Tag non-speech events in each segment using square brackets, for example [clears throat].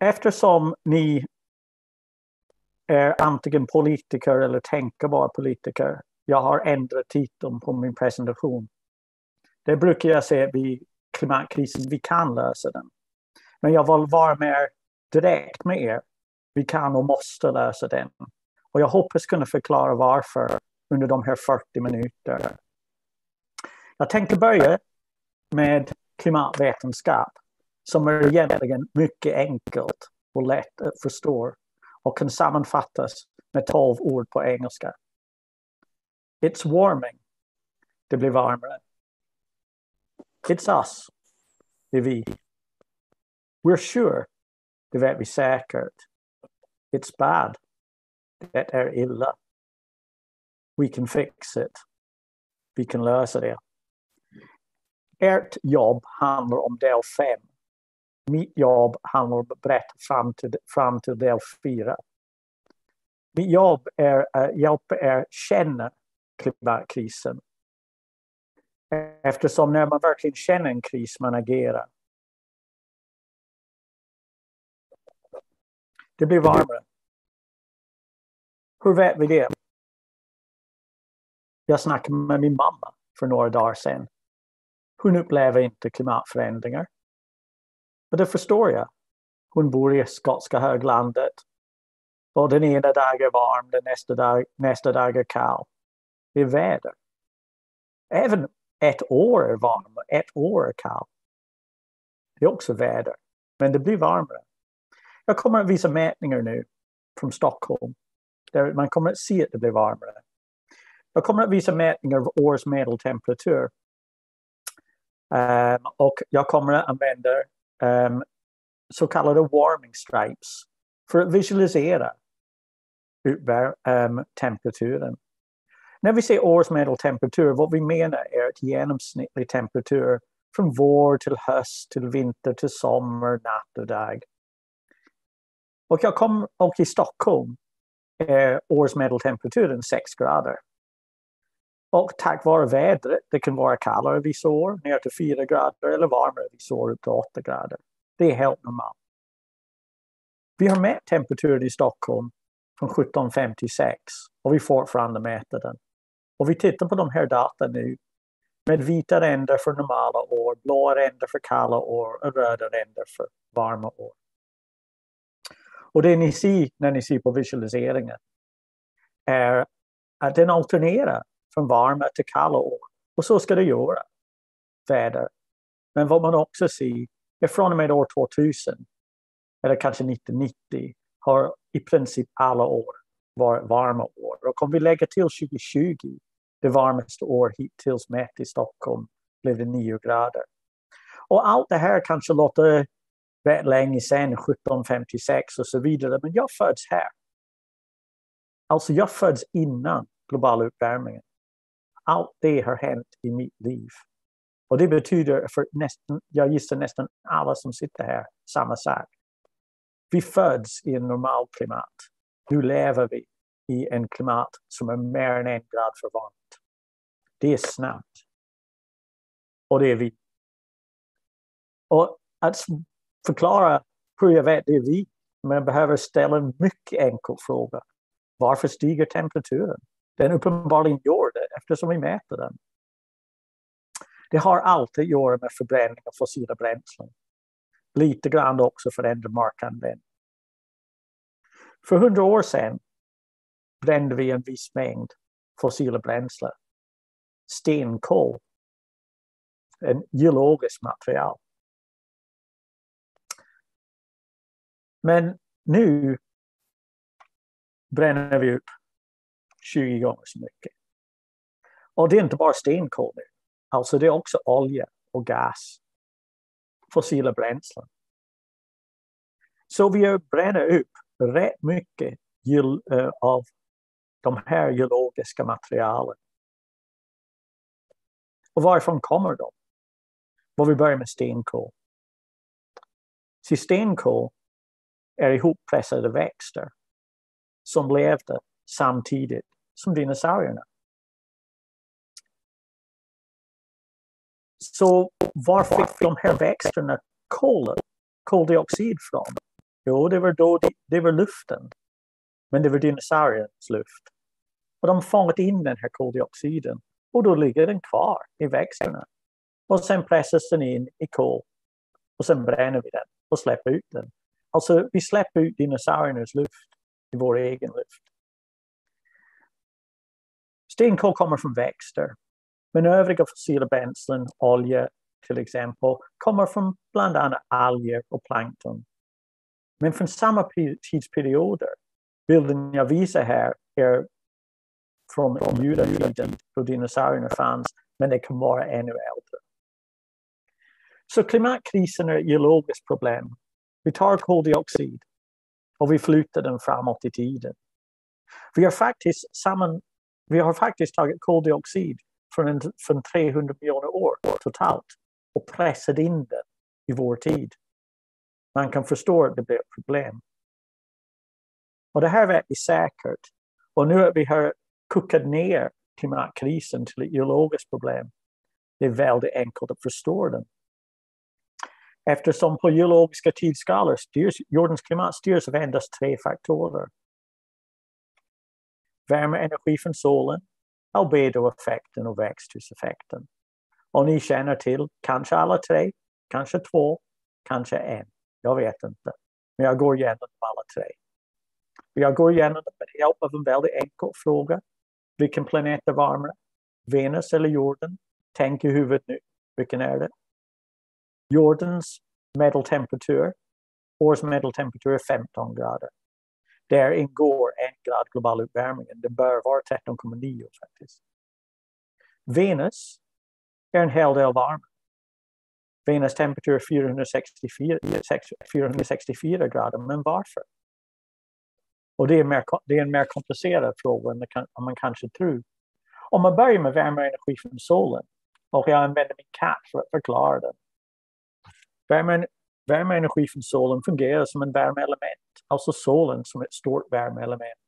eftersom ni är antingen politiker eller tänker vara politiker. Jag har ändrat titeln på min presentation. Det brukar jag säga vid klimatkrisen, vi kan lösa den. Men jag vill vara mer direkt med er. Vi kan och måste lösa den. Och jag hoppas kunna förklara varför under de här 40 minuterna. Jag tänkte börja med klimatvetenskap som är egentligen mycket enkelt och lätt att förstå och kan sammanfattas med 12 ord på engelska. It's warming. Det blir varmare. It's us. Det är vi. We're sure. Det vet vi säkert. It's bad. Det är illa. We can fix it. Vi kan lösa det. Ert jobb handlar om del fem mitt jobb handlar om att berätta fram till, fram till del fyra. Mitt jobb är eh, att hjälpa er känna klimatkrisen. Eftersom när man verkligen känner en kris, man agerar. Det blir varmare. Hur vet vi det? Jag snackade med min mamma för några dagar sedan. Hon upplever inte klimatförändringar. Och det förstår jag. Hon bor i skotska höglandet. Och den ena dagen är varm, den nästa dag, nästa dag är kall. Det är väder. Även ett år är varm och ett år är kall. Det är också väder. Men det blir varmare. Jag kommer att visa mätningar nu från Stockholm. Där man kommer att se att det blir varmare. Jag kommer att visa mätningar av årets medeltemperatur. Um, och jag kommer att använda um, så kallade warming stripes för att visualisera um, temperaturen. När vi säger årsmedeltemperatur, vad vi menar är ett genomsnittlig temperatur från vår till höst, till vinter, till sommar, natt och dag. Och, jag kom, och i Stockholm är årsmedeltemperaturen 6 grader. Och tack vare vädret, det kan vara kallare vissa år, ner till 4 grader, eller varmare vissa år, upp till 8 grader. Det är helt normalt. Vi har mätt temperaturen i Stockholm från 1756 och vi fortfarande mäter den. Och vi tittar på de här data nu med vita ränder för normala år, blåa ränder för kalla år och röda ränder för varma år. Och det ni ser när ni ser på visualiseringen är att den alternerar från varma till kalla år. Och så ska det göra, väder. Men vad man också ser är från och med år 2000, eller kanske 1990, har i princip alla år varit varma år. Och om vi lägger till 2020, det varmaste år hittills mätt i Stockholm, blev det 9 grader. Och allt det här kanske låter rätt länge sedan, 1756 och så vidare. Men jag föds här. Alltså jag föds innan global uppvärmningen. Allt det har hänt i mitt liv. Och det betyder för nästan, jag gissar nästan alla som sitter här, samma sak. Vi föds i en normal klimat. Nu lever vi i en klimat som är mer än en grad för varmt. Det är snabbt. Och det är vi. Och att förklara hur jag vet det är vi. Men behöver ställa en mycket enkel fråga. Varför stiger temperaturen? Den uppenbarligen gör det eftersom vi mäter den. Det har alltid att göra med förbränning av fossila bränslen. Lite grann också förändrad markanvändning. För hundra år sedan brände vi en viss mängd fossila bränslen. Stenkol, en geologiskt material. Men nu bränner vi upp 20 gånger så mycket. Och det är inte bara stenkol nu. Alltså det är också olja och gas. Fossila bränslen. Så vi bränner upp rätt mycket eh, av de här geologiska materialen. Och varifrån kommer de? Vad vi börjar med stenkol. Så stenkol är ihoppressade växter som levde samtidigt som dinosaurierna. Så var fick de här växterna kol, koldioxid från? Jo, det var då det var luften. Men det var dinosauriens luft. Och de fångat in den här koldioxiden och då ligger den kvar i växterna. Och sen pressas den in i kol och sen bränner vi den och släpper ut den. Alltså vi släpper ut dinosauriernas luft i vår egen luft. Stenkol kommer från växter. Men övriga fossila bränslen, olja till exempel, kommer från bland annat alger och plankton. Men från samma tidsperioder. Bilden jag visar här är från judatiden då dinosaurierna fanns, men det kan vara ännu äldre. Så klimatkrisen är ett geologiskt problem. Vi tar koldioxid och vi flyttar den framåt i tiden. Vi har faktiskt, samman, vi har faktiskt tagit koldioxid från, en, från 300 miljoner år totalt och pressat in den i vår tid. Man kan förstå att det blir ett problem. Och det här vet vi säkert. Och nu att vi har kokat ner klimatkrisen till ett geologiskt problem, det är väldigt enkelt att förstå den. Eftersom på geologiska tidsskalor styrs jordens klimat styrs av endast tre faktorer. Värmeenergi från solen, albedoeffekten och växthuseffekten. Och ni känner till kanske alla tre, kanske två, kanske en. Jag vet inte. Men jag går igenom alla tre. Jag går igenom det med hjälp av en väldigt enkel fråga. Vilken planet är varmare? Venus eller jorden? Tänk i huvudet nu. Vilken är det? Jordens medeltemperatur, års medeltemperatur är 15 grader. Där ingår en grad global uppvärmning. Det bör vara 13,9 faktiskt. Venus är en hel del varmare. Venus temperatur är 464, 464 grader, men varför? Och det är, mer, det är en mer komplicerad fråga än man kanske tror. Om man börjar med värmeenergi från solen och jag använder min katt för att förklara det värmeenergi från solen fungerar som en värmeelement, alltså solen som ett stort värmeelement.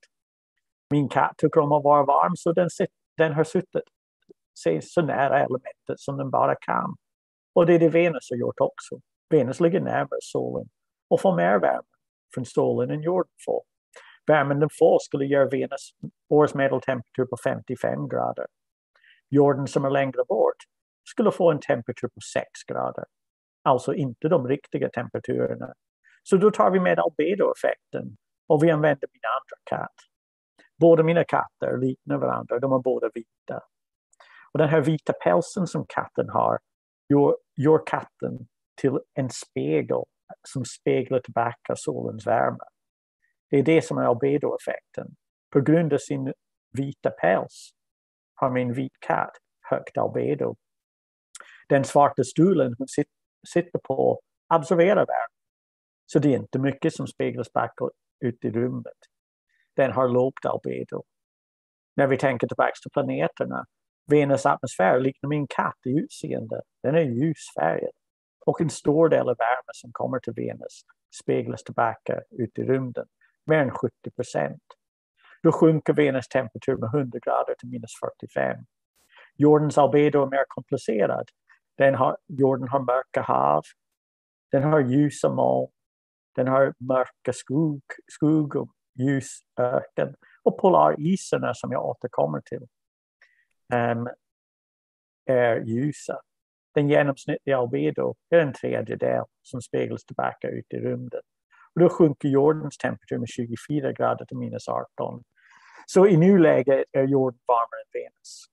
Min katt tycker om att vara varm så den, den har suttit sig så nära elementet som den bara kan. Och det är det Venus har gjort också. Venus ligger närmare solen och får mer värme från solen än jorden får. Värmen den får skulle göra Venus årsmedeltemperatur på 55 grader. Jorden som är längre bort skulle få en temperatur på 6 grader. Alltså inte de riktiga temperaturerna. Så då tar vi med albedoeffekten och vi använder min andra katt. Båda mina katter liknar varandra, de är båda vita. Och den här vita pälsen som katten har gör, gör katten till en spegel som speglar tillbaka solens värme. Det är det som är albedoeffekten. På grund av sin vita päls har min vit katt högt albedo. Den svarta stolen hon sitter sitter på absorberar värme. Så det är inte mycket som speglas bakåt ut i rummet. Den har lågt albedo. När vi tänker tillbaka till planeterna Venus atmosfär liknar min katt i utseende. Den är ljusfärgad. Och en stor del av värmen som kommer till Venus speglas tillbaka ut i rymden. Mer än 70 procent. Då sjunker Venus temperatur med 100 grader till minus 45. Jordens albedo är mer komplicerad. Den har, jorden har mörka hav. Den har ljusa moln. Den har mörka skog, skog och ljus öken. Och polarisarna som jag återkommer till um, är ljusa. Den genomsnittliga albedo är en tredjedel som speglas tillbaka ut i rymden. Och då sjunker jordens temperatur med 24 grader till minus 18. Så i nuläget är jorden varmare än Venus.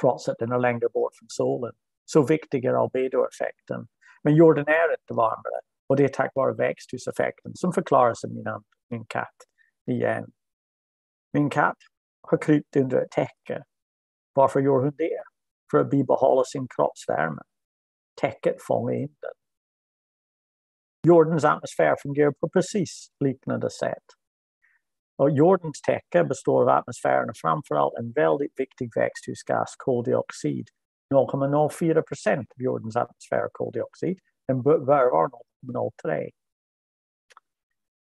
Trots att den är längre bort från solen. Så viktig är albedoeffekten. Men jorden är inte varmare och det är tack vare växthuseffekten som förklaras av min, min katt igen. Min katt har krypt under ett täcke. Varför gör hon det? För att bibehålla sin kroppsvärme. Täcket fångar in den. Jordens atmosfär fungerar på precis liknande sätt. Och jordens täcke består av atmosfären och framförallt en väldigt viktig växthusgas, koldioxid. 0,04 procent av jordens atmosfär är koldioxid. Den bör vara 0,03.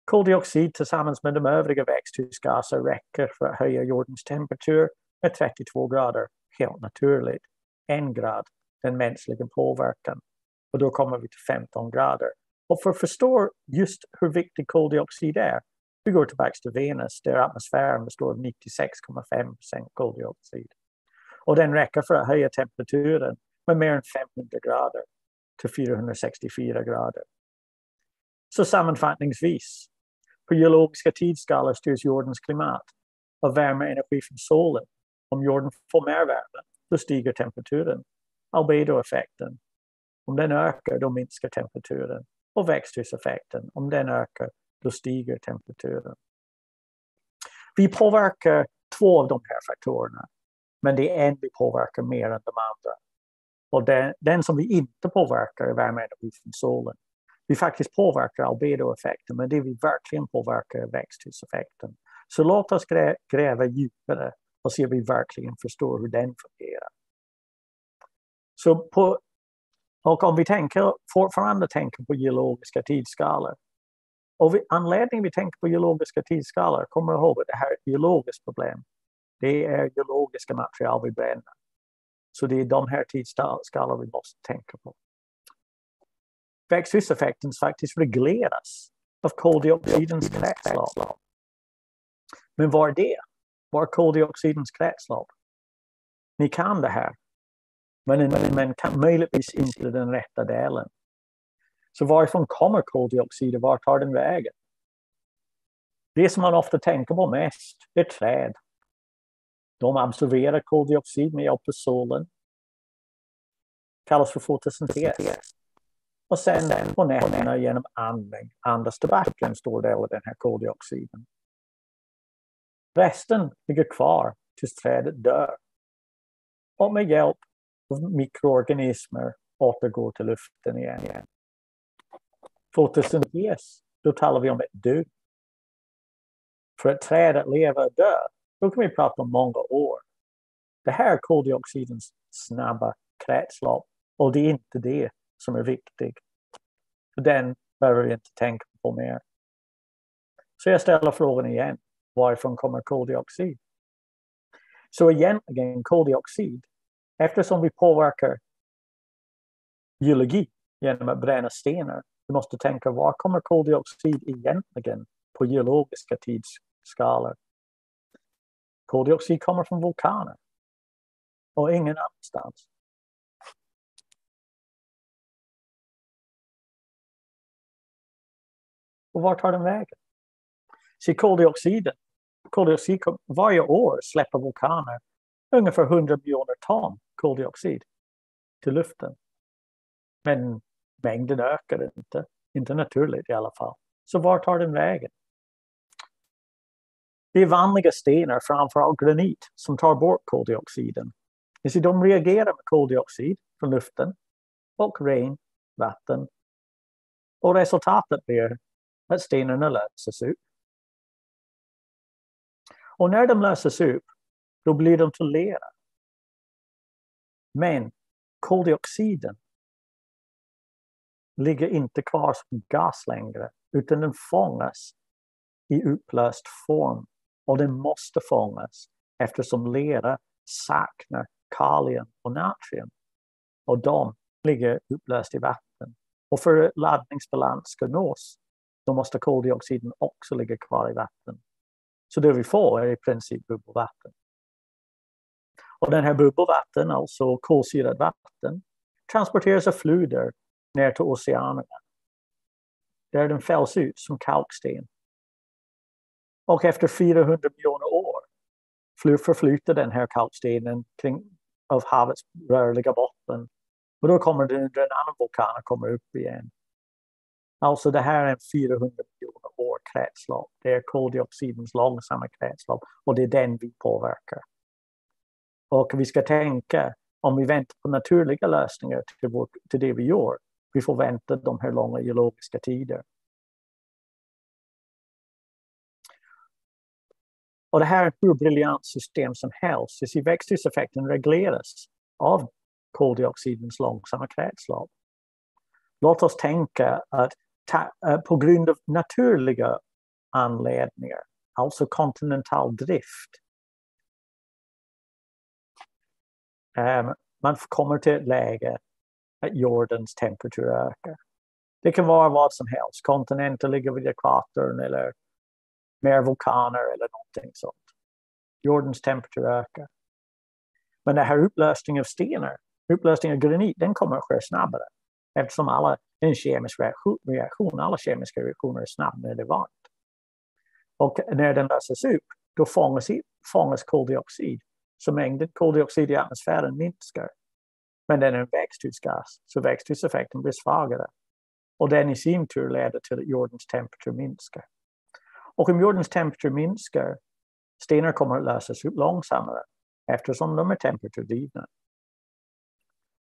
Koldioxid tillsammans med de övriga växthusgaser räcker för att höja jordens temperatur med 32 grader helt naturligt. En grad, den mänskliga påverkan. Och då kommer vi till 15 grader. Och för att förstå just hur viktig koldioxid är, vi går tillbaka till Venus där atmosfären består av 96,5 procent koldioxid. Och den räcker för att höja temperaturen med mer än 500 grader till 464 grader. Så sammanfattningsvis, på geologiska tidsskalor styrs jordens klimat av värmeenergi från solen. Om jorden får mer värme, då stiger temperaturen. Albedoeffekten. Om den ökar, då minskar temperaturen. Och växthuseffekten. Om den ökar, då stiger temperaturen. Vi påverkar två av de här faktorerna. Men det är en vi påverkar mer än de andra. Och den, den som vi inte påverkar är värmeenergi från solen. Vi faktiskt påverkar albedoeffekten, men det vi verkligen påverkar är växthuseffekten. Så låt oss grä, gräva djupare och se om vi verkligen förstår hur den fungerar. Så på, och om vi tänker, fortfarande tänker på geologiska tidsskalor. Och vi, anledningen vi tänker på geologiska tidsskalor, kommer ihåg att det här är ett geologiskt problem. Det är geologiska material vi bränner. Så det är de här tidsskalor vi måste tänka på. Växthuseffekten faktiskt regleras av koldioxidens kretslopp. Men vad är det? Vad är koldioxidens kretslopp? Ni kan det här. Men, men kan möjligtvis inte den rätta delen. Så varifrån kommer koldioxid och vart tar den vägen? Det som man ofta tänker på mest är träd. De absorberar koldioxid med hjälp av solen. Kallas för fotosyntes. Och sen på nätterna genom andning andas tillbaka en stor del av den här koldioxiden. Resten ligger kvar tills trädet dör. Och med hjälp av mikroorganismer återgår till luften igen. Fotosyntes, då talar vi om ett du. För ett träd att leva och dö, då kan vi prata om många år. Det här är koldioxidens snabba kretslopp och det är inte det som är viktigt. Den behöver vi inte tänka på mer. Så jag ställer frågan igen. Varifrån kommer koldioxid? Så egentligen koldioxid, eftersom vi påverkar geologi genom att bränna stenar, du måste tänka var kommer koldioxid egentligen på geologiska tidsskalor? Koldioxid kommer från vulkaner och ingen annanstans. Och vart tar den vägen? Se koldioxiden. Koldioxid, varje år släpper vulkaner ungefär 100 miljoner ton koldioxid till luften. Men mängden ökar inte, inte naturligt i alla fall. Så vart tar den vägen? Det är vanliga stenar, framförallt granit, som tar bort koldioxiden. De reagerar med koldioxid från luften och regn, vatten. Och resultatet blir att stenarna löses upp. Och när de löses upp, då blir de till lera. Men koldioxiden ligger inte kvar som gas längre, utan den fångas i upplöst form. Och den måste fångas eftersom lera saknar kalium och natrium. Och de ligger upplöst i vatten. Och för att laddningsbalans ska nås då måste koldioxiden också ligga kvar i vatten. Så det vi får är i princip bubbelvatten. Och den här bubbelvatten, alltså kolsyrat vatten, transporteras av floder ner till oceanerna. Där den fälls ut som kalksten. Och efter 400 miljoner år förflyter den här kalkstenen kring av havets rörliga botten. Och då kommer den under en annan vulkan och kommer upp igen. Alltså det här är en 400 miljoner år kretslopp. Det är koldioxidens långsamma kretslopp och det är den vi påverkar. Och vi ska tänka, om vi väntar på naturliga lösningar till, vår, till det vi gör, vi får vänta de här långa geologiska tiderna. Och det här är ett hur briljant system som helst. Växthuseffekten regleras av koldioxidens långsamma kretslopp. Låt oss tänka att ta, eh, på grund av naturliga anledningar, alltså kontinental drift. Um, man kommer till ett läge att jordens temperatur ökar. Det kan vara vad som helst. Kontinenter ligger vid ekvatorn eller mer vulkaner eller någonting sånt. Jordens temperatur ökar. Men den här upplösningen av stenar, upplösningen av granit, den kommer att ske snabbare. Eftersom alla, en kemisk reaktion, alla kemiska reaktioner är snabba när det är varmt. Och när den löses upp, då fångas, fångas koldioxid. Så mängden koldioxid i atmosfären minskar. Men den är en växthusgas, så växthuseffekten blir svagare. Och den i sin tur leder till att jordens temperatur minskar. Och om jordens temperatur minskar, stenar kommer att lösas upp långsammare eftersom de är temperaturdrivna.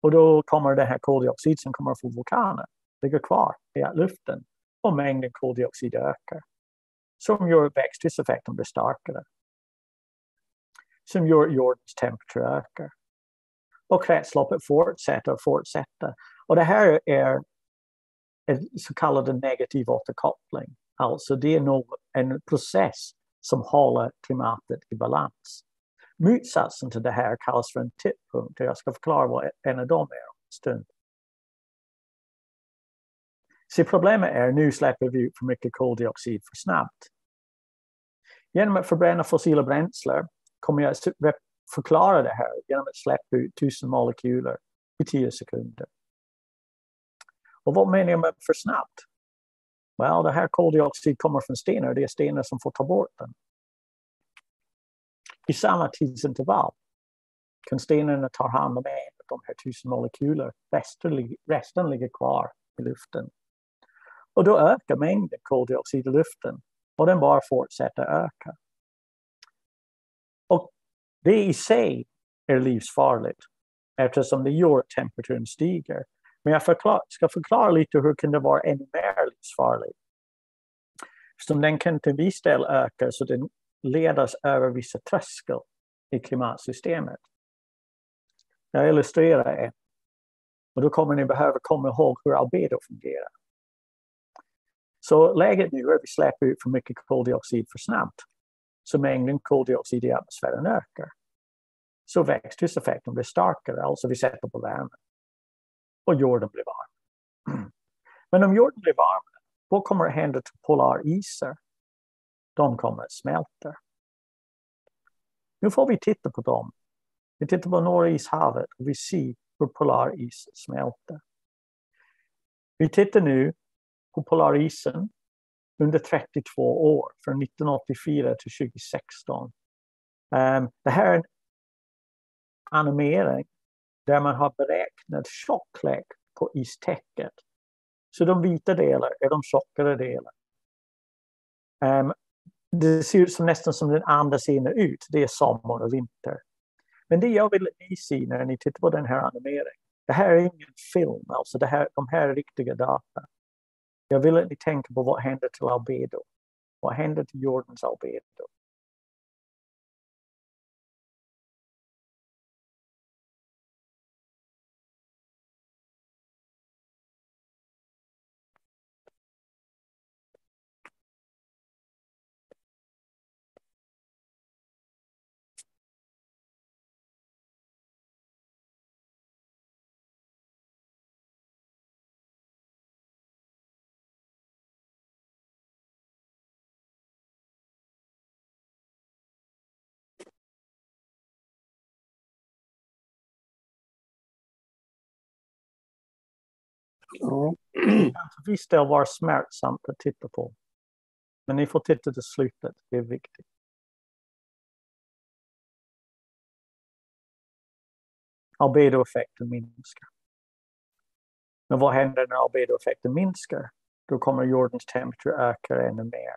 Och då kommer den här koldioxid som kommer från vulkaner ligga kvar i luften och mängden koldioxid ökar. Som gör att växthuseffekten blir starkare. Som gör att jordens temperatur ökar. Och kretsloppet fortsätter och fortsätter. Och det här är en så kallad negativ återkoppling. Alltså det är nog en process som håller klimatet i balans. Motsatsen till det här kallas för en tipppunkt och jag ska förklara vad en av dem är om en stund. Så problemet är nu släpper vi ut för mycket koldioxid för snabbt. Genom att förbränna fossila bränslen kommer jag förklara det här genom att släppa ut tusen molekyler i tio sekunder. Och vad menar jag med för snabbt? Well, det här koldioxid kommer från stenar, det är stenar som får ta bort den. I samma tidsintervall kan stenarna ta hand om en av de här tusen molekyler, resten, resten ligger kvar i luften. Och då ökar mängden koldioxid i luften och den bara fortsätter öka. Det i sig är livsfarligt eftersom det gör att temperaturen stiger. Men jag förklar, ska förklara lite hur kan det vara ännu mer livsfarligt. Eftersom den kan till viss del öka så den ledas över vissa tröskel i klimatsystemet. Jag illustrerar en. Och då kommer ni behöva komma ihåg hur albedo fungerar. Så läget nu är att vi släpper ut för mycket koldioxid för snabbt. Så mängden koldioxid i atmosfären ökar. Så växthuseffekten blir starkare, alltså vi sätter på värmen. Och jorden blir varm. [clears throat] Men om jorden blir varm, vad kommer att hända till polariser? De kommer att smälta. Nu får vi titta på dem. Vi tittar på Norra ishavet och vi ser hur polaris smälter. Vi tittar nu på polarisen under 32 år, från 1984 till 2016. Um, ehm, det här är en animering där man har beräknat tjocklek på istäcket. Så de vita delarna är de tjockare delarna. Um, ehm, det ser ut som nästan som den andra sidan ut. Det är sommar och vinter. Men det jag vill att ni ser när ni tittar på den här animeringen. Det här är ingen film, alltså det här, de här är riktiga data. Jag vill att ni tänker på vad händer till albedo. Vad händer till jordens albedo? Ja. Visst, det del var smärtsamt att titta på. Men ni får titta till slutet, det är viktigt. Albedoeffekten minskar. Men vad händer när albedoeffekten minskar? Då kommer jordens temperatur öka ännu mer.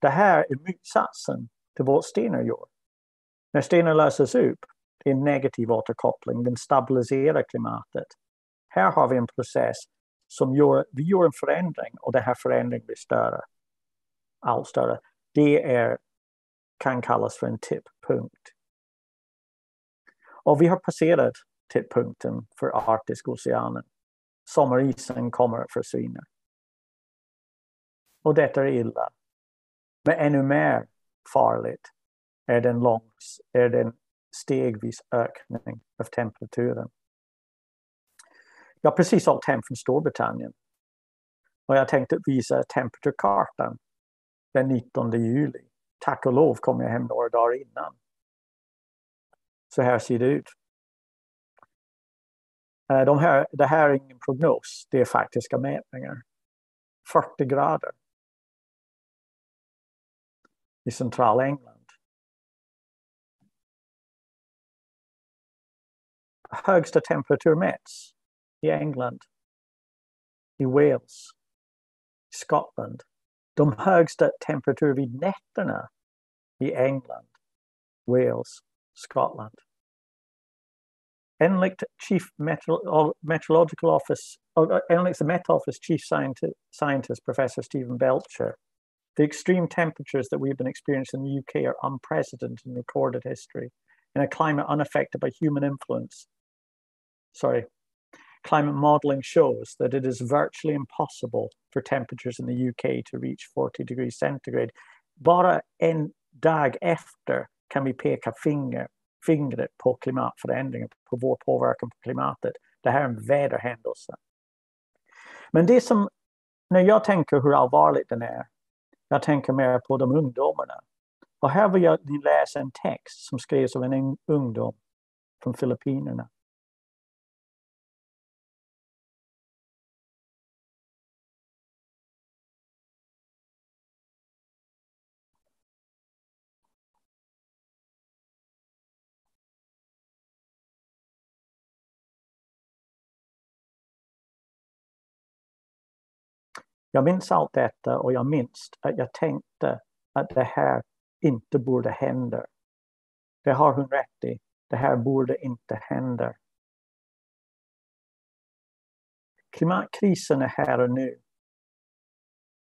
Det här är motsatsen till vad stenar gör. När stenar löses upp, det är en negativ återkoppling, den stabiliserar klimatet. Här har vi en process som gör, vi gör en förändring och den här förändringen blir större. Allt större. Det är, kan kallas för en tipppunkt. Och vi har passerat tipppunkten för Arktiska oceanen. Sommarisen kommer att försvinna. Och detta är illa. Men ännu mer farligt är den, långs, är den stegvis ökning av temperaturen. Jag har precis åkt hem från Storbritannien Och jag tänkte visa temperaturkartan den 19 juli. Tack och lov kom jag hem några dagar innan. Så här ser det ut. Eh, de här, det här är ingen prognos, det är faktiska mätningar. 40 grader i centrala England. Högsta temperatur mäts England, i Wales, i Skottland. De högsta temperatur vid nätterna i England, Wales, Skottland. Enligt Chief Meteorological Office, uh, enligt the Met Office Chief Scientist, Scientist Professor Stephen Belcher, the extreme temperatures that we've been experiencing in the UK are unprecedented in recorded history in a climate unaffected by human influence. Sorry, climate modeling shows that it is virtually impossible for temperatures in the UK to reach 40 degrees centigrade. Bara en dag efter kan vi peka finger, fingret på klimatförändringen, på vår påverkan på klimatet. Det här är en väderhändelse. Men det som, när jag tänker hur allvarligt den är, jag tänker mer på de ungdomarna. Och här vill jag läsa en text som skrevs av en ungdom från Filippinerna. Jag minns allt detta och jag minns att jag tänkte att det här inte borde hända. Det har hon rätt i. Det här borde inte hända. Klimatkrisen är här och nu.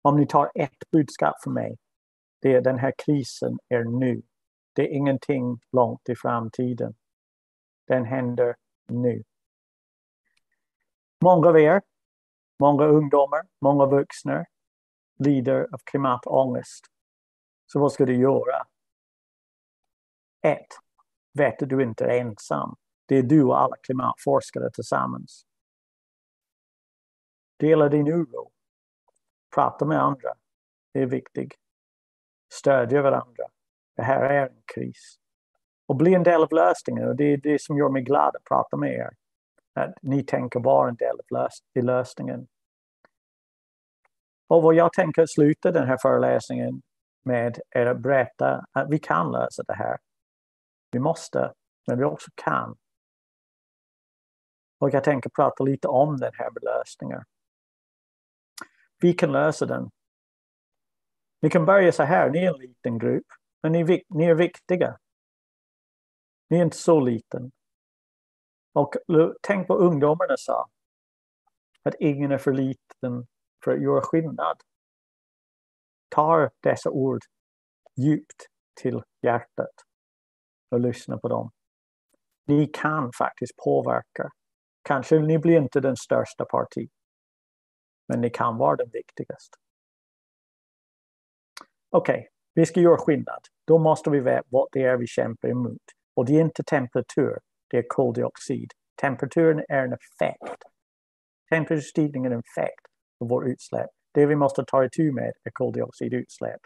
Om ni tar ett budskap för mig, det är den här krisen är nu. Det är ingenting långt i framtiden. Den händer nu. Många av er Många ungdomar, många vuxna lider av klimatångest. Så vad ska du göra? Ett, vet att du inte är ensam. Det är du och alla klimatforskare tillsammans. Dela din oro. Prata med andra. Det är viktigt. Stödja varandra. Det här är en kris. Och bli en del av lösningen. Och det är det som gör mig glad att prata med er. Att ni tänker vara en del av lös i lösningen. Och vad jag tänker sluta den här föreläsningen med är att berätta att vi kan lösa det här. Vi måste, men vi också kan. Och jag tänker prata lite om den här lösningen. Vi kan lösa den. Ni kan börja så här, ni är en liten grupp, men ni, ni är viktiga. Ni är inte så liten. Och tänk vad ungdomarna sa. Att ingen är för liten för att göra skillnad. Tar dessa ord djupt till hjärtat och lyssna på dem. Ni kan faktiskt påverka. Kanske ni blir inte den största parti, men ni kan vara den viktigaste. Okej, okay, vi ska göra skillnad. Då måste vi veta vad det är vi kämpar emot. Och det är inte temperatur, det är koldioxid. Temperaturen är en effekt. Temperaturstigningen är en effekt av vårt utsläpp. Det vi måste ta itu med är koldioxidutsläpp.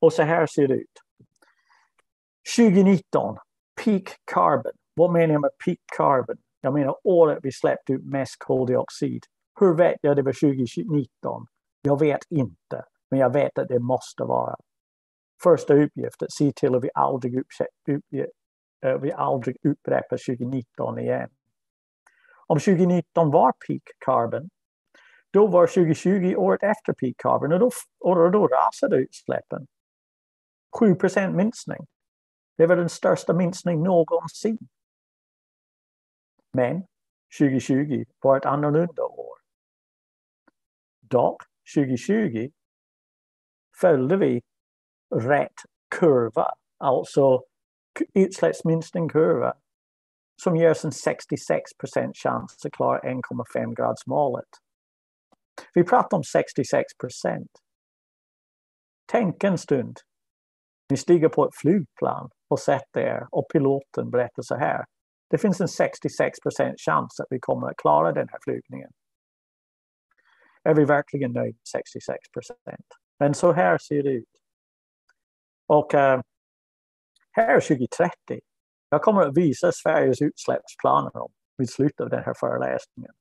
Och så här ser det ut. 2019, peak carbon. Vad menar jag med peak carbon? Jag menar året vi släppte ut mest koldioxid. Hur vet jag det var 2019? Jag vet inte, men jag vet att det måste vara. Första uppgiften, se till att vi aldrig, Eh, vi aldrig upprepar 2019 igen. Om 2019 var peak carbon, då var 2020 året efter peak carbon och då, och då rasade utsläppen. 7% minskning. Det var den största minskningen någonsin. Men 2020 var ett annorlunda år. Dock 2020 följde vi rätt kurva, alltså utsläppsminskningskurva som ger oss en 66 procent chans att klara 1,5 gradsmålet. Vi pratar om 66 procent. Tänk en stund. Ni stiger på ett flygplan och sätter er och piloten berättar så här. Det finns en 66 procent chans att vi kommer att klara den här flygningen. är vi verkligen nöjda med 66 procent. Men så här ser det ut. Och uh, här 2030, jag kommer att visa Sveriges utsläppsplaner om vid slutet av den här föreläsningen.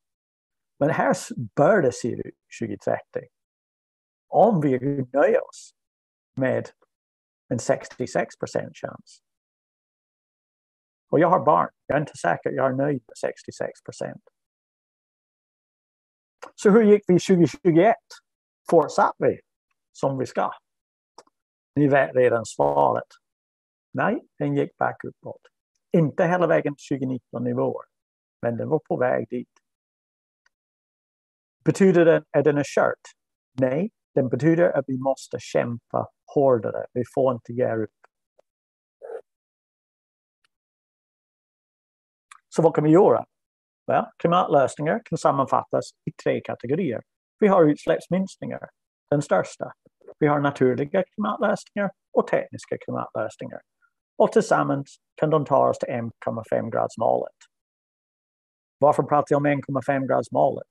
Men här bör det se ut 2030. Om vi nöjer oss med en 66 procent chans. Och jag har barn. Jag är inte säker jag är nöjd med 66 procent. Så hur gick vi 2021? Fortsatte vi som vi ska? Ni vet redan svaret. Nej, den gick back uppåt. Inte hela vägen till 2019 nivåer, men den var på väg dit. Betyder det att den är kört? Nej, den betyder att vi måste kämpa hårdare. Vi får inte ge upp. Så vad kan vi göra? Well, klimatlösningar kan sammanfattas i tre kategorier. Vi har utsläppsminskningar, den största. Vi har naturliga klimatlösningar och tekniska klimatlösningar. Och tillsammans kan de ta oss till 1,5 gradsmålet. Varför pratar jag om 1,5 gradsmålet?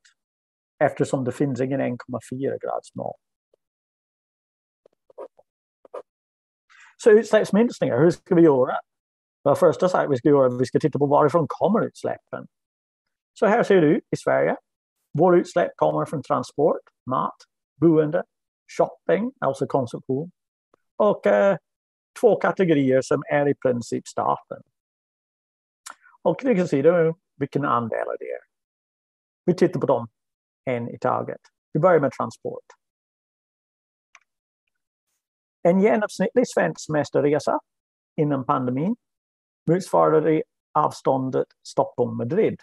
Eftersom det finns ingen 1,4 gradsmål. Så utsläppsminskningar, hur ska vi göra? Det första sak vi ska göra är att vi ska titta på varifrån kommer utsläppen. Så här ser det ut i Sverige. Våra utsläpp kommer från transport, mat, boende, shopping, alltså konsumtion. Och eh, två kategorier som är i princip staten. Och vi kan se då vilken andel det är. Vi tittar på dem en i taget. Vi börjar med transport. En genomsnittlig svensk semesterresa innan pandemin motsvarade avståndet Stockholm-Madrid.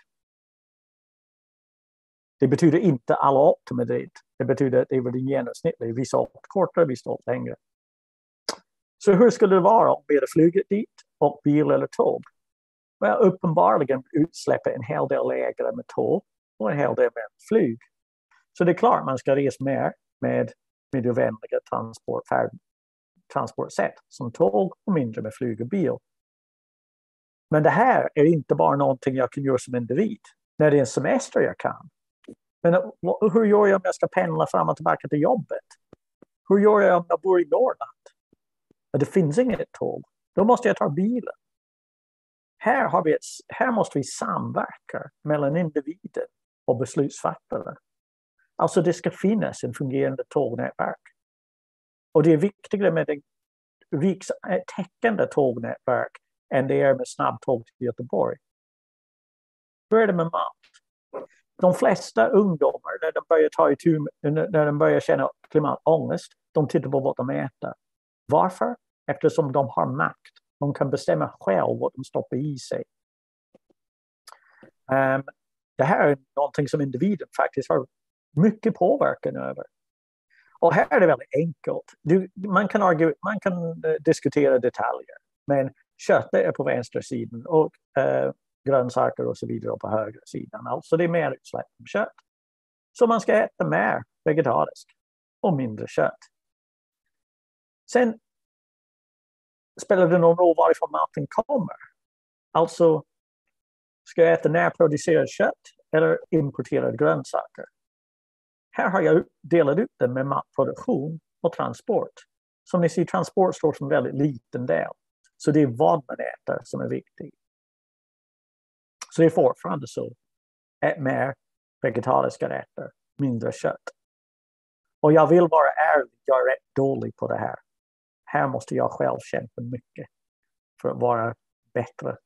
Det betyder inte alla åkte till Madrid. Det betyder att det var det genomsnittliga. Vissa åkte kortare, vissa åkte längre. Så hur skulle det vara om vi hade flugit dit och bil eller tåg? Well, uppenbarligen utsläpper en hel del lägre med tåg och en hel del med flyg. Så det är klart man ska resa mer med miljövänliga transportfärd, transportsätt som tåg och mindre med flyg och bil. Men det här är inte bara någonting jag kan göra som individ. När det är en semester jag kan. Men hur gör jag om jag ska pendla fram och tillbaka till jobbet? Hur gör jag om jag bor i Norrland? Det finns inget tåg. Då måste jag ta bilen. Här, har vi ett, här måste vi samverka mellan individen och beslutsfattare. Alltså det ska finnas en fungerande tågnätverk. Och det är viktigare med ett rikstäckande tågnätverk än det är med snabbtåg till Göteborg. Börja med mat? De flesta ungdomar, när de börjar, ta itu, när de börjar känna klimatångest, de tittar på vad de äter. Varför? Eftersom de har makt. De kan bestämma själv vad de stoppar i sig. Um, det här är någonting som individen faktiskt har mycket påverkan över. Och här är det väldigt enkelt. Du, man, kan argue, man kan uh, diskutera detaljer, men köttet är på vänstra sidan och uh, grönsaker och så vidare på högra sidan. Alltså det är mer utsläpp av kött. Så man ska äta mer vegetariskt och mindre kött. Sen spelar det någon roll varifrån maten kommer. Alltså, ska jag äta närproducerat kött eller importerade grönsaker? Här har jag delat ut det med matproduktion och transport. Som ni ser, transport står som en väldigt liten del. Så det är vad man äter som är viktigt. Så det är fortfarande så. Ät mer vegetariska rätter, mindre kött. Och jag vill vara ärlig, jag är rätt dålig på det här. Här måste jag själv kämpa mycket för att vara bättre.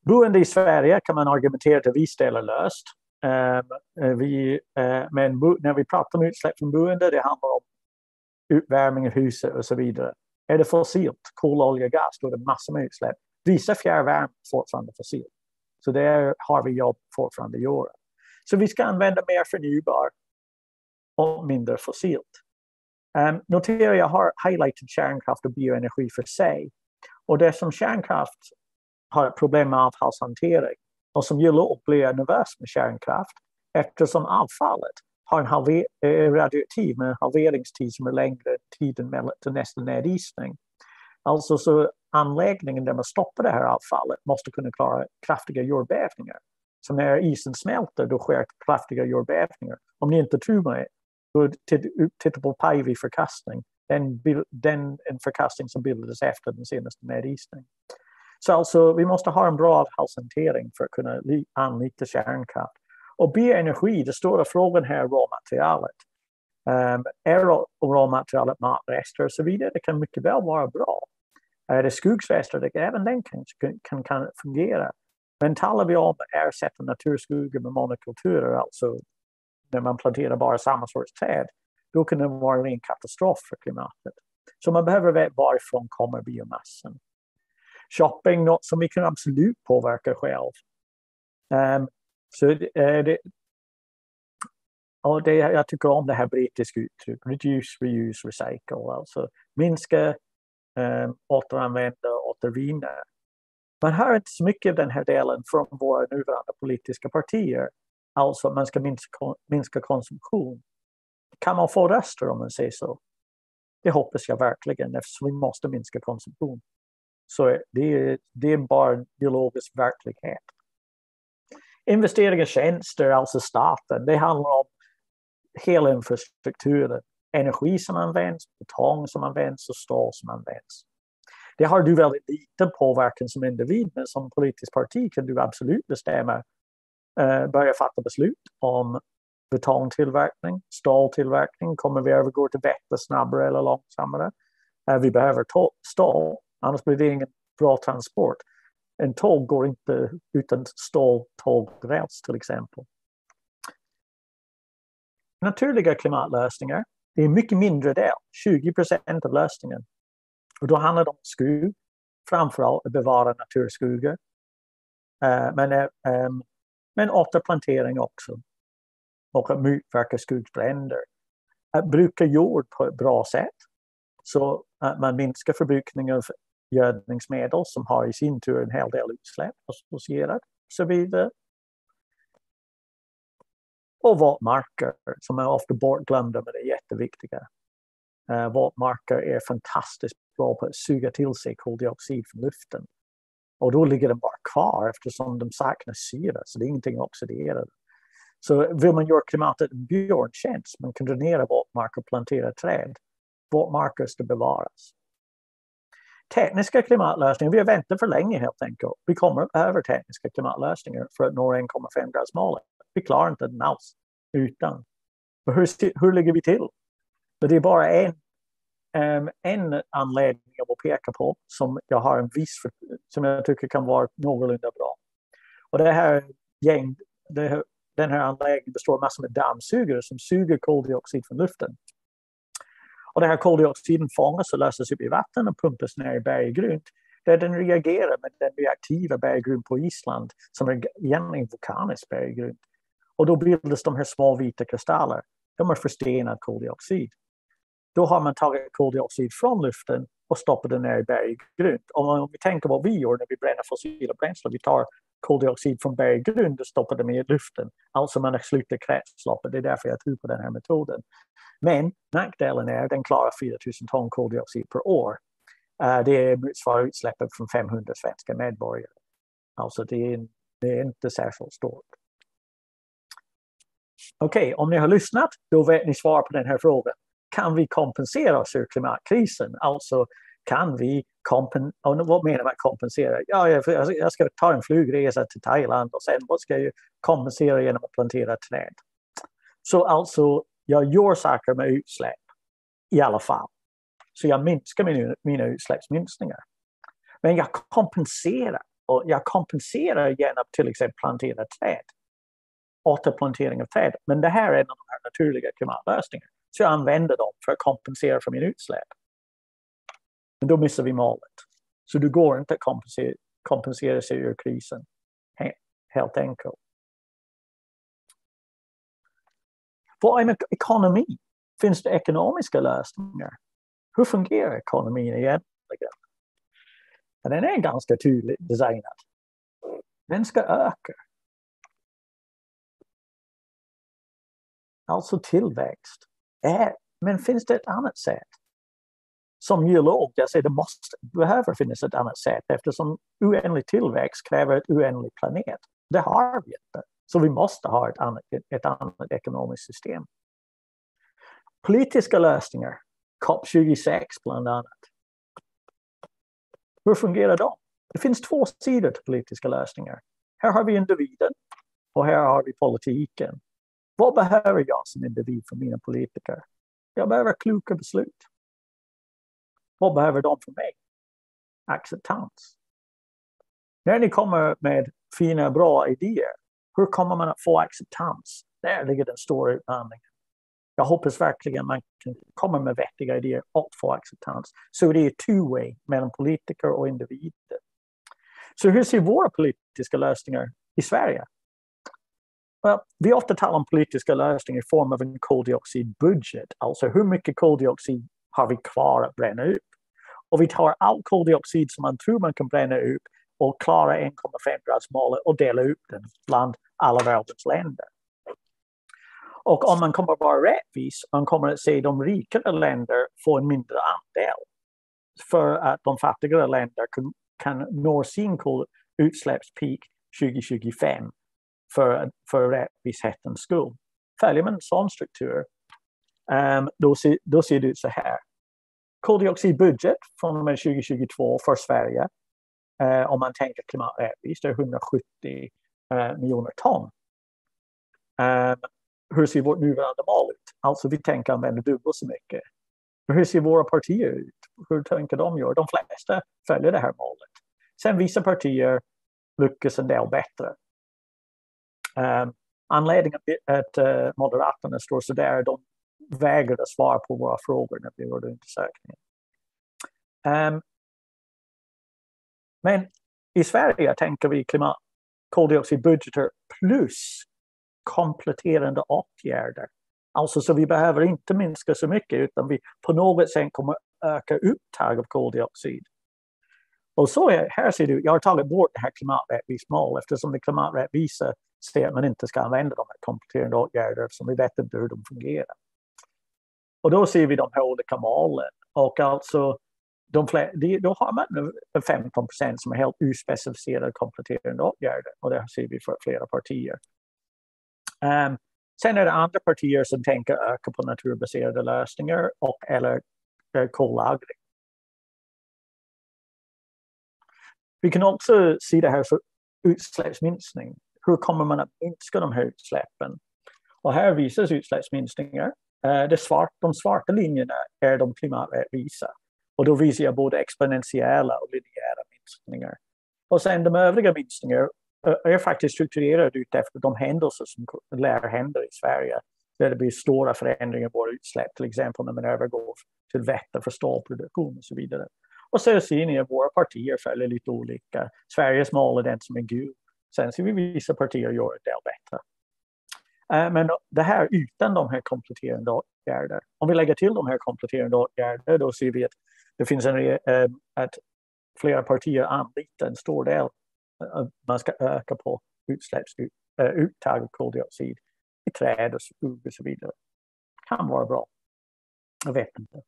Boende i Sverige kan man argumentera till viss del är löst. Ehm, eh, vi, uh, men när vi pratar om utsläpp från boende, det handlar om uppvärmning av huset och så vidare. Är det fossilt, kol, olja, gas, då är det massor med utsläpp. Vissa fjärrvärme fortfarande fossilt. Så där har vi jobb fortfarande att göra. Så vi ska använda mer förnybar och mindre fossilt. Ehm, um, notera jag har highlightat kärnkraft och bioenergi för sig. Och det som kärnkraft har ett problem med avfallshantering och som gör att bli nervös med kärnkraft eftersom avfallet har en halver, eh, radioaktiv med en halveringstid som är längre än tiden till nästa nedisning. Alltså så anläggningen där man stoppar det här avfallet måste kunna klara kraftiga jordbävningar. Så när isen smälter då sker kraftiga jordbävningar. Om ni inte tror mig, då titta på Paivi-förkastning. Den, den en förkastning som bildades efter den senaste nedisningen. Så alltså, vi måste ha en bra avfallshantering för att kunna anlita kärnkraft. Och bioenergi, den stora frågan här är råmaterialet. Um, är råmaterialet matrester och så vidare, det kan mycket väl vara bra. Är det skogsrester, det, även den kan, kan, kan fungera. Men talar vi om att ersätta naturskogar med monokulturer, alltså när man planterar bara samma sorts träd, då kan det vara en ren katastrof för klimatet. Så man behöver veta varifrån kommer biomassan. Shopping, något som vi kan absolut påverka själv. Um, så det, eh, det, och det, jag tycker om det här brittiska uttrycket, reduce, reuse, recycle. Alltså minska, um, återanvända, återvinna. Man hör inte så mycket av den här delen från våra nuvarande politiska partier. Alltså man ska minska, minska konsumtion. Kan man få röster om man säger så? Det hoppas jag verkligen eftersom vi måste minska konsumtion. Så det är, det är bara en biologisk verklighet. Investeringar i tjänster, alltså staten, det handlar om hela infrastrukturen. Energi som används, betong som används och stål som används. Det har du väldigt liten påverkan som individ, men som politiskt parti kan du absolut bestämma, Eh, börja fatta beslut om betongtillverkning, ståltillverkning. Kommer vi övergå till bättre, snabbare eller långsammare? Eh, vi behöver stål, annars blir det ingen bra transport. En tåg går inte utan ståltågräls till exempel. Naturliga klimatlösningar, det är en mycket mindre del, 20 procent av lösningen. Och då handlar det om skog, framförallt att bevara naturskogar. Uh, men, återplantering också. Och att motverka skogsbränder. Att bruka jord på ett bra sätt. Så att man minskar förbrukningen av gödningsmedel som har i sin tur en hel del utsläpp associerat och så vidare. Och våtmarker som är ofta bortglömda men är jätteviktiga. Uh, våtmarker är fantastiskt bra på att suga till sig koldioxid från luften. Och då ligger den bara kvar eftersom de saknar syre, så det är ingenting oxiderat. Så vill man göra klimatet en björntjänst, man kan dränera våtmarker och plantera träd. Våtmarker ska bevaras tekniska klimatlösningar, vi har väntat för länge helt enkelt. Vi kommer att behöva tekniska klimatlösningar för att nå 1,5 gradsmålet. Vi klarar inte den alls utan. Och hur, hur ligger vi till? Det är bara en, Ehm, en anledning jag vill peka på som jag har en viss, som jag tycker kan vara någorlunda bra. Och det här gäng, det här, den här anläggningen består av massor med dammsugare som suger koldioxid från luften. Och den här koldioxiden fångas och löses upp i vatten och pumpas ner i berggrunt där den reagerar med den reaktiva berggrund på Island som är egentligen vulkanisk berggrund. Och då bildas de här små vita kristaller. De är förstenad koldioxid. Då har man tagit koldioxid från luften och stoppat den ner i berggrund. Om vi tänker vad vi gör när vi bränner fossila bränslen, vi tar koldioxid från berggrund och stoppar dem i luften. Alltså man har kretsloppet, det är därför jag tror på den här metoden. Men nackdelen är att den klarar 4 000 ton koldioxid per år. Uh, det motsvarar utsläppet från 500 svenska medborgare. Alltså det är, det är inte särskilt stort. Okej, okay, om ni har lyssnat, då vet ni svar på den här frågan. Kan vi kompensera oss ur klimatkrisen? Alltså, kan vi kompensera? Vad menar man med kompensera? Ja, jag, ska ta en flygresa till Thailand och sen vad ska jag kompensera genom att plantera träd? Så alltså, jag gör saker med utsläpp i alla fall. Så jag minskar mina, mina utsläppsminskningar. Men jag kompenserar. Och jag kompenserar genom till exempel plantera träd. Återplantering av träd. Men det här är en av de här naturliga klimatlösningarna. Så jag använder dem för att kompensera för mina utsläpp. Men då missar vi målet. Så det går inte att kompensera, kompensera sig ur krisen. Helt enkelt. Vad är med ekonomi? Finns det ekonomiska lösningar? Hur fungerar ekonomin egentligen? Den är ganska tydligt designad. Den ska öka. Alltså tillväxt. Är, men finns det ett annat sätt? Som geolog, jag säger det måste, behöver finnas ett annat sätt eftersom oändlig tillväxt kräver ett oändlig planet. Det har vi inte. Så vi måste ha ett annat, ett annat ekonomiskt system. Politiska lösningar, COP26 bland annat. Hur fungerar de? Det finns två sidor till politiska lösningar. Här har vi individen och här har vi politiken. Vad behöver jag som individ för mina politiker? Jag behöver kloka beslut. Vad behöver de för mig? Acceptans. När ni kommer med fina, bra idéer, hur kommer man att få acceptans? Där ligger den stora utmaningen. Jag hoppas verkligen man kan komma med vettiga idéer och få acceptans. Så det är two-way mellan politiker och individer. Så hur ser våra politiska lösningar i Sverige? Well, vi ofta talar om politiska lösningar i form av en koldioxidbudget. Alltså hur mycket koldioxid har vi kvar att bränna upp? Och vi tar all koldioxid som man tror man kan bränna upp och klara 1,5 gradsmålet och dela upp den bland alla världens länder. Och om man kommer att vara rättvis, man kommer att se de rikare länderna få en mindre andel. För att de fattigare länderna kan, kan nå sin utsläppspeak 2025 för, för rättvishetens skull. Följer man en sån struktur, um, då, ser, då ser det ut så här. Koldioxidbudget från och med 2022 för Sverige, uh, om man tänker klimaträttvist, är 170 uh, eh, miljoner ton. Um, hur ser vårt nuvarande mål ut? Alltså vi tänker använda dubbelt så mycket. Hur ser våra partier ut? Hur tänker de göra? De flesta följer det här målet. Sen vissa partier lyckas en del bättre. Eh, anledningen till att eh, Moderaterna står så där, de vägrade svara på våra frågor när vi gjorde undersökningen. Um, men i Sverige tänker vi klimat koldioxidbudgeter plus kompletterande åtgärder. Alltså så vi behöver inte minska så mycket utan vi på något sätt kommer öka upptag av koldioxid. Och så är, här ser du, jag har tagit bort det här klimaträttvismålet eftersom det klimaträttvisa säger att man inte ska använda de här kompletterande åtgärder eftersom vi vet inte hur de fungerar. Och då ser vi de här olika målen och alltså de fler, då har man 15 procent som är helt ospecificerade kompletterande åtgärder och det ser vi för flera partier. Um, sen är det andra partier som tänker öka på naturbaserade lösningar och eller eh, kollagring. Vi kan också se det här för utsläppsminskning. Hur kommer man att minska de här utsläppen? Och här visas utsläppsminskningar. Uh, det svart, de svarta linjerna är de klimaträttvisa. Och då visar jag både exponentiella och linjära minskningar. Och sen de övriga minskningarna eh, är faktiskt strukturerade utefter de händelser som lär hända i Sverige. Där det blir stora förändringar i våra utsläpp, till exempel när man övergår till vätte för stålproduktion och så vidare. Och så ser ni att våra partier följer lite olika. Sveriges mål är den som är gul. Sen ser vi vissa partier göra en del bättre. Eh, men det här utan de här kompletterande åtgärder. Om vi lägger till de här kompletterande åtgärder då ser vi att det finns en, eh, att flera partier anlitar en stor del eh, man ska öka på uttag av koldioxid i träd och skog och så vidare. Kan vara bra. Jag vet inte.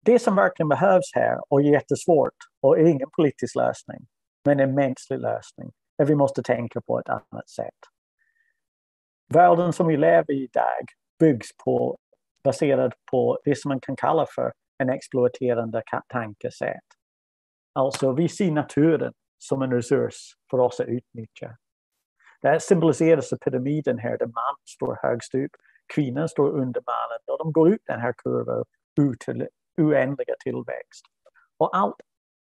Det som verkligen behövs här och är jättesvårt och är ingen politisk lösning men en mänsklig lösning där vi måste tänka på ett annat sätt. Världen som vi lever i idag byggs på, baserad på det som man kan kalla för en exploaterande tankesätt. Alltså vi ser naturen som en resurs för oss att utnyttja. Det här symboliseras av pyramiden här där mannen står högst upp, kvinnan står under mannen och de går ut den här kurvan ut till oändliga tillväxt. Och allt,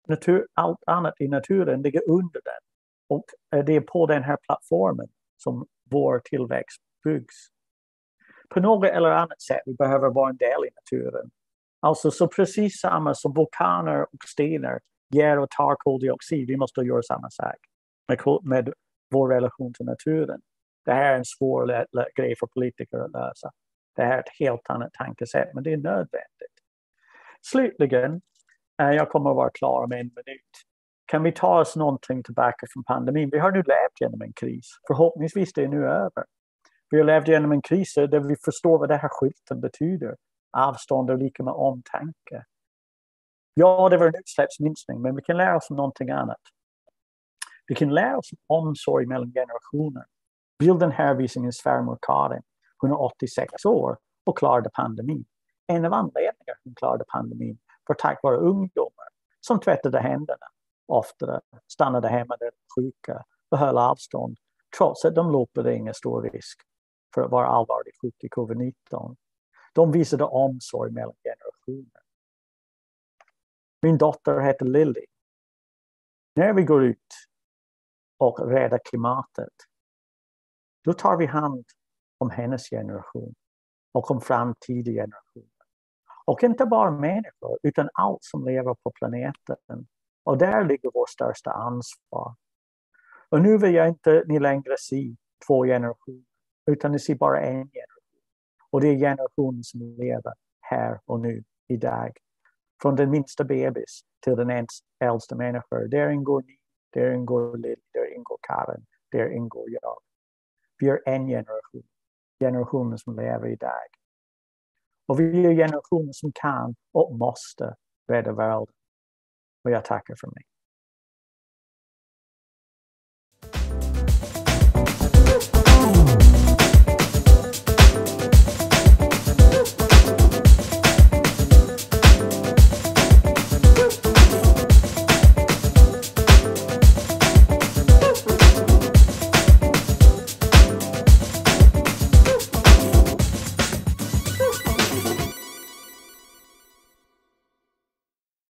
natur, allt annat i naturen ligger under den. Och eh, det är på den här plattformen som vår tillväxt byggs. På något eller annat sätt vi behöver vara en del i naturen. Alltså så precis samma som vulkaner och stenar ger och tar koldioxid. Vi måste göra samma sak med, med vår relation till naturen. Det här är en svår grej för politiker att lösa. Det här är ett helt annat tankesätt, men det är nödvändigt. Slutligen, jag kommer att vara klar om en minut. Kan vi ta oss någonting tillbaka från pandemin? Vi har nu levt genom en kris. Förhoppningsvis är det nu över. Vi har levt genom en kris där vi förstår vad det här skylten betyder. Avstånd är lika med omtanke. Ja, det var en utsläppsminskning, men vi kan lära oss om någonting annat. Vi kan lära oss omsorg mellan generationer. Bilden här visar min svärmor Karin. Hon är 86 år och klarade pandemin. En av anledningarna hon klarade pandemin var tack vare ungdomar som tvättade händerna oftare, stannade hemma när de sjuka, höll avstånd, trots att de löpte ingen stor risk för att vara allvarligt sjuka i covid-19. De visade omsorg mellan generationer. Min dotter heter Lilly. När vi går ut och räddar klimatet, då tar vi hand om hennes generation och om framtida generationer. Och inte bara människor, utan allt som lever på planeten. Och där ligger vårt största ansvar. Och nu vill jag inte ni längre se två generationer, utan ni ser bara en generation. Och det är generationen som lever här och nu, idag. Från den minsta bebis till den äldsta människan. Där ingår ni, där ingår Lill, där ingår Karin, där ingår jag. Vi är en generation, generationen som lever idag. Och vi är generationen som kan och måste rädda världen. Och jag tackar för mig.